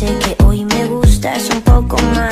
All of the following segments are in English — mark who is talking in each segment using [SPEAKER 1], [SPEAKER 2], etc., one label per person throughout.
[SPEAKER 1] Parece que hoy me gustas un poco más.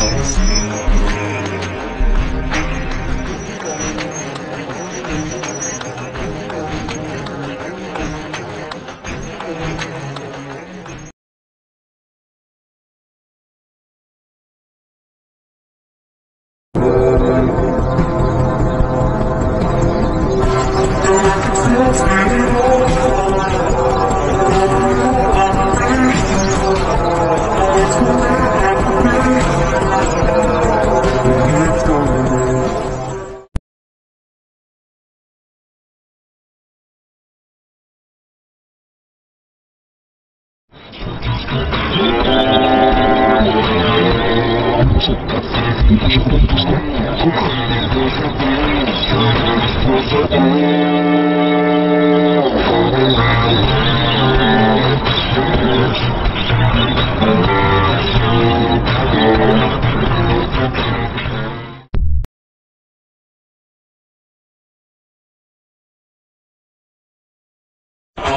[SPEAKER 2] Não Ну, что, как ты, ты хочешь, чтобы я тебя встал? Ну, как ты, ты хочешь, чтобы я
[SPEAKER 3] тебя встал?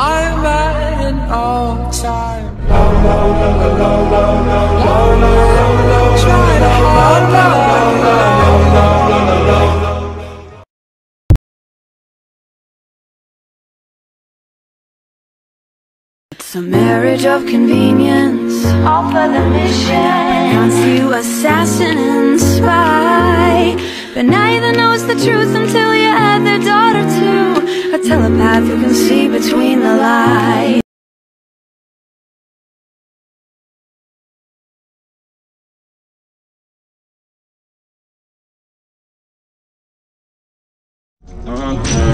[SPEAKER 3] I'm at an all-time low, low, low, low, low, low, low, low, low, low, trying to hold on, low, low, low.
[SPEAKER 4] It's a marriage of convenience, all for the mission. Wants you assassin and spy, but neither knows the truth until you add their daughter to telepath who can see between the lies.
[SPEAKER 2] Listen uh-huh. to